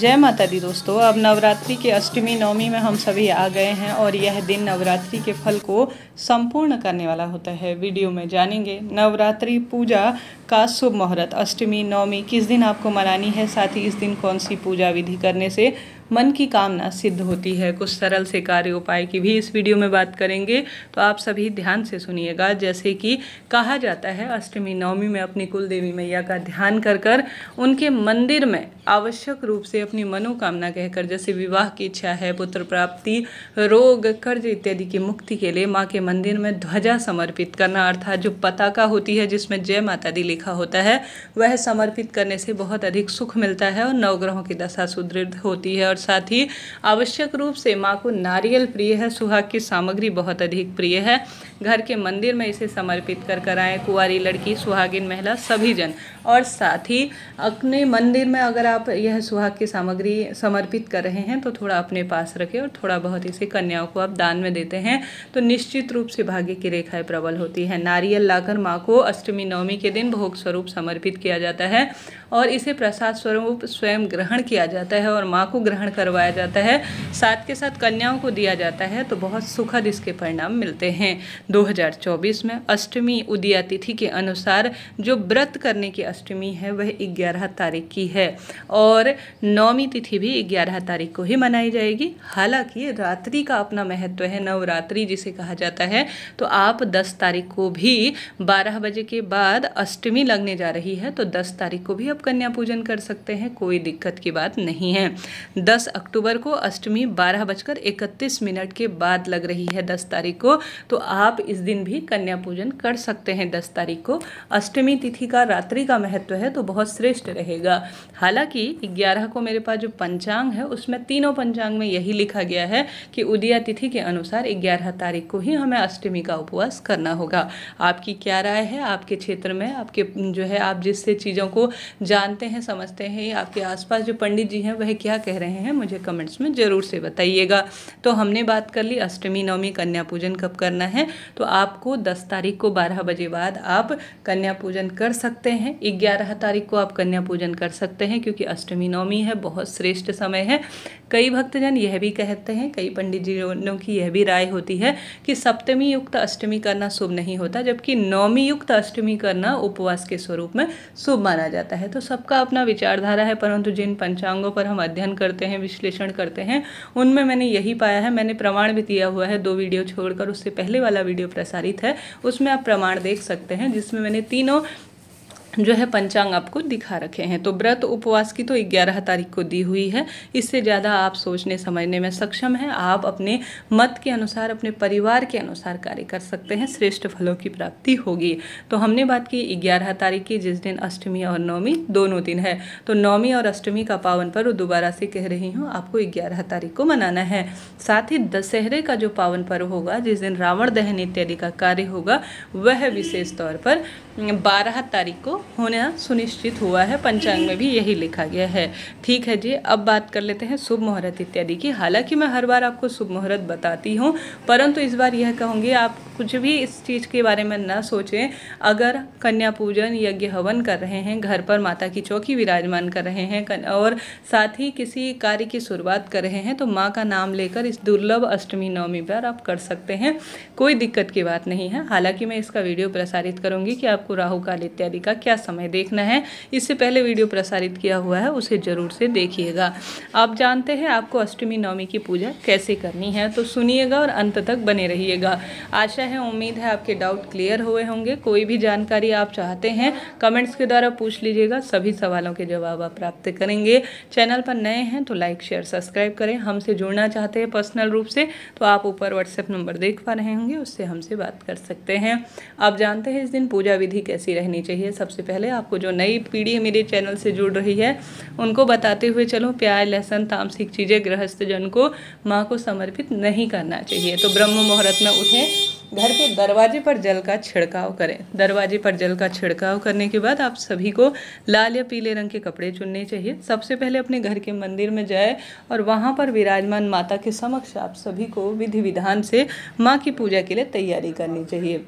जय माता दी दोस्तों। अब नवरात्रि के अष्टमी, नवमी में हम सभी आ गए हैं और यह दिन नवरात्रि के फल को संपूर्ण करने वाला होता है। वीडियो में जानेंगे। नवरात्रि पूजा का शुभ मुहूर्त, अष्टमी, नवमी, किस दिन आपको मनानी है? साथ ही इस दिन कौन सी पूजा विधि करने से मन की कामना सिद्ध होती है। कुछ सरल से कार्य उपाय की भी इस वीडियो में बात करेंगे। तो आप सभी ध्यान से सुनिएगा। जैसे कि कहा जाता है, अष्टमी, नवमी में अपनी कुल देवी मैया का ध्यान कर कर उनके मंदिर में आवश्यक रूप से अपनी मनोकामना कहकर, जैसे विवाह की इच्छा है, पुत्र प्राप्ति, रोग, कर्ज इत्यादि की मुक्ति के लिए माँ के मंदिर में ध्वजा समर्पित करना, अर्थात जो पताका होती है, जिसमें जय माता दी लिखा होता है, वह समर्पित करने से बहुत अधिक सुख मिलता है और नवग्रहों की दशा सुदृढ़ होती है और साथ ही आवश्यक रूप से माँ को नारियल प्रिय है, सुहाग की सामग्री बहुत अधिक प्रिय है। घर के मंदिर में इसे समर्पित कर कर आए कुंवारी लड़की, सुहागिन महिला, सभी जन। और साथ ही अपने मंदिर में अगर आप यह सुहाग की सामग्री समर्पित कर रहे हैं तो थोड़ा अपने पास रखें और थोड़ा बहुत इसे कन्याओं को आप दान में देते हैं तो निश्चित रूप से भाग्य की रेखाएँ प्रबल होती है। नारियल लाकर माँ को अष्टमी, नवमी के दिन भोग स्वरूप समर्पित किया जाता है और इसे प्रसाद स्वरूप स्वयं ग्रहण किया जाता है और माँ को ग्रहण करवाया जाता है। साथ के साथ कन्याओं को दिया जाता है तो बहुत सुखद इसके परिणाम मिलते हैं। 2024 में अष्टमी उदया तिथि के अनुसार जो व्रत करने की अष्टमी है, वह 11 तारीख की है। और नौमी तिथि भी 11 तारीख को ही मनाई जाएगी। हालाँकि रात्रि का अपना महत्व है, नवरात्रि जिसे कहा जाता है तो आप 10 तारीख को भी 12 बजे के बाद अष्टमी लगने जा रही है तो 10 तारीख को भी आप कन्या पूजन कर सकते हैं, कोई दिक्कत की बात नहीं है। 10 अक्टूबर को अष्टमी बारह बजकर इकतीस मिनट के बाद लग रही है 10 तारीख को तो आप इस दिन भी कन्या पूजन कर सकते हैं। 10 तारीख को अष्टमी तिथि का रात्रि का महत्व है तो बहुत श्रेष्ठ रहेगा। हालाँकि 11 को मेरे पास जो पंचांग है, उसमें तीनों पंचांग में यही लिखा गया है कि उदया तिथि के अनुसार 11 तारीख को ही हमें अष्टमी का उपवास करना होगा। आपकी क्या राय है? आपके क्षेत्र में आपके जो है, आप जिससे चीज़ों को जानते हैं, समझते हैं आपके आसपास जो पंडित जी हैं, वह क्या कह रहे हैं, मुझे कमेंट्स में ज़रूर से बताइएगा। तो हमने बात कर ली, अष्टमी नवमी कन्या पूजन कब करना है? तो आपको 10 तारीख को 12 बजे बाद आप कन्या पूजन कर सकते हैं। 11 तारीख को आप कन्या पूजन कर सकते हैं, क्योंकि अष्टमी नवमी है, बहुत श्रेष्ठ समय है। कई भक्तजन यह भी कहते हैं, कई पंडित जीनों की यह भी राय होती है कि सप्तमी युक्त अष्टमी करना शुभ नहीं होता, जबकि नवमी युक्त अष्टमी करना उपवास के स्वरूप में शुभ माना जाता है। तो सबका अपना विचारधारा है, परंतु जिन पंचांगों पर हम अध्ययन करते हैं, विश्लेषण करते हैं, उनमें मैंने यही पाया है, मैंने प्रमाण भी दिया हुआ है, दो वीडियो छोड़कर उससे पहले वाला वीडियो प्रसारित है उसमें आप प्रमाण देख सकते हैं जिसमें मैंने तीनों जो है पंचांग आपको दिखा रखे हैं। तो व्रत उपवास की तो 11 तारीख को दी हुई है। इससे ज़्यादा आप सोचने समझने में सक्षम हैं। आप अपने मत के अनुसार, अपने परिवार के अनुसार कार्य कर सकते हैं। श्रेष्ठ फलों की प्राप्ति होगी। तो हमने बात की 11 तारीख की, जिस दिन अष्टमी और नवमी दोनों दिन है। तो नवमी और अष्टमी का पावन पर्व दोबारा से कह रही हूँ, आपको ग्यारह तारीख को मनाना है। साथ ही दशहरे का जो पावन पर्व होगा, जिस दिन रावण दहन इत्यादि का कार्य होगा, वह विशेष तौर पर बारह तारीख को होना सुनिश्चित हुआ है। पंचांग में भी यही लिखा गया है। ठीक है जी, अब बात कर लेते हैं शुभ मुहूर्त इत्यादि की। हालाँकि मैं हर बार आपको शुभ मुहूर्त बताती हूँ, परंतु इस बार यह कहूँगी आप कुछ भी इस चीज़ के बारे में ना सोचें। अगर कन्या पूजन यज्ञ हवन कर रहे हैं, घर पर माता की चौकी विराजमान कर रहे हैं और साथ ही किसी कार्य की शुरुआत कर रहे हैं तो माँ का नाम लेकर इस दुर्लभ अष्टमी नवमी पर आप कर सकते हैं। कोई दिक्कत की बात नहीं है। हालाँकि मैं इसका वीडियो प्रसारित करूँगी कि आपको राहु काल इत्यादि का क्या समय देखना है। इससे पहले वीडियो प्रसारित किया हुआ है, उसे ज़रूर से देखिएगा। आप जानते हैं आपको अष्टमी नवमी की पूजा कैसे करनी है तो सुनिएगा और अंत तक बने रहिएगा। आशा है, उम्मीद है आपके डाउट क्लियर हुए होंगे। कोई भी जानकारी आप चाहते हैं कमेंट्स के द्वारा पूछ लीजिएगा, सभी सवालों के जवाब आप प्राप्त करेंगे। चैनल पर नए हैं तो लाइक शेयर सब्सक्राइब करें। हमसे जुड़ना चाहते हैं पर्सनल रूप से तो आप ऊपर व्हाट्सएप नंबर देख पा रहे होंगे, उससे हमसे बात कर सकते हैं। आप जानते हैं इस दिन पूजा विधि कैसी रहनी चाहिए? सबसे पहले आपको जो नई पीढ़ी मेरे चैनल से जुड़ रही है, उनको बताते हुए चलो प्याज लहसुन, तामसिक चीज़ें, गृहस्थ जन को माँ को समर्पित नहीं करना चाहिए। तो ब्रह्म मुहूर्त में उठें। घर के दरवाजे पर जल का छिड़काव करें। दरवाजे पर जल का छिड़काव करने के बाद आप सभी को लाल या पीले रंग के कपड़े चुनने चाहिए। सबसे पहले अपने घर के मंदिर में जाए और वहाँ पर विराजमान माता के समक्ष आप सभी को विधि विधान से माँ की पूजा के लिए तैयारी करनी चाहिए।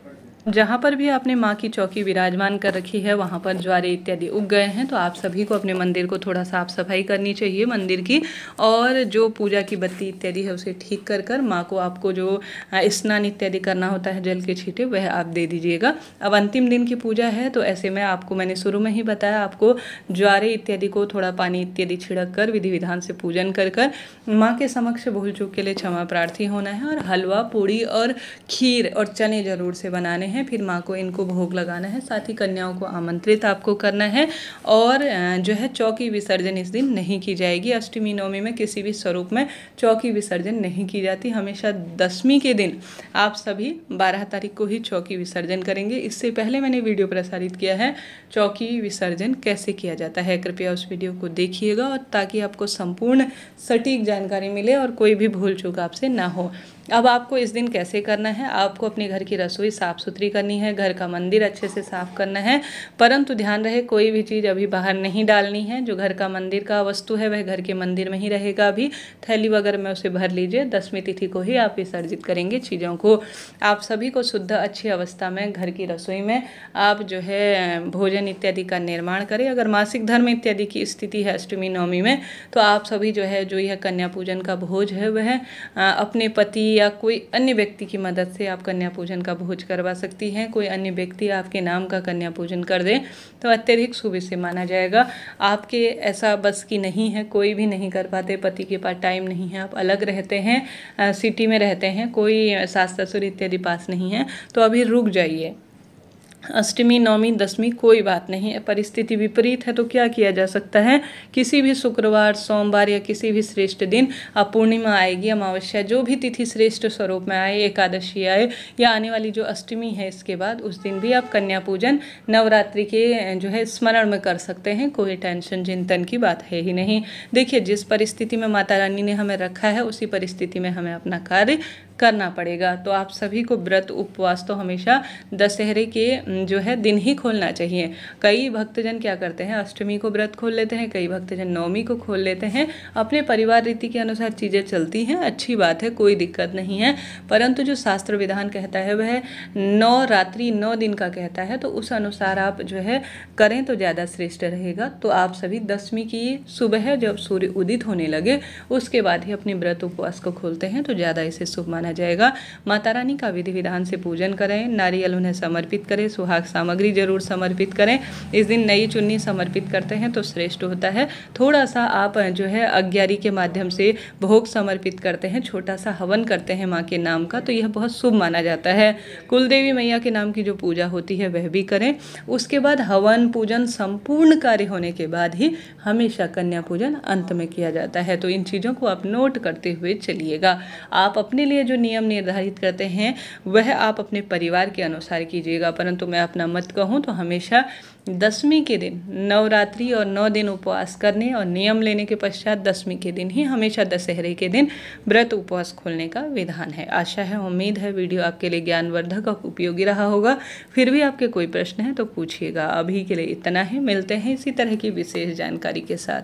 जहाँ पर भी आपने माँ की चौकी विराजमान कर रखी है, वहाँ पर ज्वारे इत्यादि उग गए हैं तो आप सभी को अपने मंदिर को थोड़ा साफ़ सफ़ाई करनी चाहिए मंदिर की और जो पूजा की बत्ती इत्यादि है, उसे ठीक कर कर माँ को आपको जो स्नान इत्यादि करना होता है, जल के छीटे, वह आप दे दीजिएगा। अब अंतिम दिन की पूजा है तो ऐसे में आपको मैंने शुरू में ही बताया, आपको ज्वारे इत्यादि को थोड़ा पानी इत्यादि छिड़क कर विधि विधान से पूजन कर कर माँ के समक्ष भूल चूक के लिए क्षमा प्रार्थी होना है और हलवा, पूड़ी और खीर और चने ज़रूर से बनाने हैं। फिर माँ को इनको भोग लगाना है। साथ ही कन्याओं को आमंत्रित आपको करना है। और जो है चौकी विसर्जन इस दिन नहीं की जाएगी। अष्टमी, नवमी में किसी भी स्वरूप में चौकी विसर्जन नहीं की जाती। हमेशा दसवीं के दिन आप सभी बारह तारीख को ही चौकी विसर्जन करेंगे। इससे पहले मैंने वीडियो प्रसारित किया है। चौकी विसर्जन कैसे किया जाता है? कृपया उस वीडियो को देखिएगा और ताकि आपको संपूर्ण सटीक जानकारी मिले और कोई भी भूल चूक आपसे ना हो। अब आपको इस दिन कैसे करना है? आपको अपने घर की रसोई साफ़ सुथरी करनी है, घर का मंदिर अच्छे से साफ़ करना है, परंतु ध्यान रहे कोई भी चीज़ अभी बाहर नहीं डालनी है, जो घर का मंदिर का वस्तु है, वह घर के मंदिर में ही रहेगा अभी। थैली वगैरह में उसे भर लीजिए, दसवीं तिथि को ही आप विसर्जित करेंगे चीज़ों को। आप सभी को शुद्ध, अच्छी अवस्था में घर की रसोई में आप जो है, भोजन इत्यादि का निर्माण करें। अगर मासिक धर्म इत्यादि की स्थिति है अष्टमी, नवमी में तो आप सभी जो है, जो यह कन्या पूजन का भोज है, वह अपने पति या कोई अन्य व्यक्ति की मदद से आप कन्या पूजन का भोज करवा सकती हैं, कोई अन्य व्यक्ति आपके नाम का कन्या पूजन कर दे तो अत्यधिक शुभ से माना जाएगा। आपके ऐसा बस की नहीं है, कोई भी नहीं कर पाते, पति के पास टाइम नहीं है, आप अलग रहते हैं सिटी में रहते हैं, कोई सास ससुर इत्यादि पास नहीं है तो अभी रुक जाइए। अष्टमी, नवमी दसवीं कोई बात नहीं है परिस्थिति विपरीत है तो क्या किया जा सकता है? किसी भी शुक्रवार, सोमवार या किसी भी श्रेष्ठ दिन, अब पूर्णिमा आएगी, अमावस्या, जो भी तिथि श्रेष्ठ स्वरूप में आए, एकादशी आए, या आने वाली जो अष्टमी है, इसके बाद उस दिन भी आप कन्या पूजन, नवरात्रि के जो है, स्मरण में कर सकते हैं, कोई टेंशन, चिंतन की बात है ही नहीं। देखिए, जिस परिस्थिति में माता रानी ने हमें रखा है, उसी परिस्थिति में हमें अपना कार्य करना पड़ेगा। तो आप सभी को व्रत उपवास तो हमेशा दशहरे के जो है, दिन ही खोलना चाहिए। कई भक्तजन क्या करते हैं, अष्टमी को व्रत खोल लेते हैं, कई भक्तजन नवमी को खोल लेते हैं। अपने परिवार रीति के अनुसार चीज़ें चलती हैं, अच्छी बात है, कोई दिक्कत नहीं है। परंतु जो शास्त्र विधान कहता है, वह नौ रात्रि, नौ दिन का कहता है तो उस अनुसार आप जो है, करें तो ज़्यादा श्रेष्ठ रहेगा। तो आप सभी दसवीं की सुबह जब सूर्य उदित होने लगे, उसके बाद ही अपने व्रत उपवास को खोलते हैं तो ज़्यादा इसे शुभ माना जाएगा। माता रानी का विधि विधान से पूजन करें, नारियल उन्हें समर्पित करें, सुहाग सामग्री ज़रूर समर्पित करें। इस दिन नई चुन्नी समर्पित करते हैं तो श्रेष्ठ होता है। थोड़ा सा आप जो है अज्ञारी के माध्यम से भोग समर्पित करते हैं छोटा सा हवन करते हैं माँ के नाम का तो यह बहुत शुभ माना जाता है। कुलदेवी मैया के नाम की जो पूजा होती है, वह भी करें। उसके बाद हवन पूजन संपूर्ण कार्य होने के बाद ही हमेशा कन्या पूजन अंत में किया जाता है। तो इन चीज़ों को आप नोट करते हुए चलिएगा। आप अपने लिए जो नियम निर्धारित करते हैं, वह आप अपने परिवार के अनुसार कीजिएगा। परंतु मैं अपना मत कहूँ तो हमेशा दसवीं के दिन, नवरात्रि और नौ दिन उपवास करने और नियम लेने के पश्चात दसवीं के दिन ही हमेशा दशहरे के दिन व्रत उपवास खोलने का विधान है। आशा है, उम्मीद है, वीडियो आपके लिए ज्ञानवर्धक और उपयोगी रहा होगा। फिर भी आपके कोई प्रश्न है तो पूछिएगा। अभी के लिए इतना ही। मिलते हैं इसी तरह की विशेष जानकारी के साथ।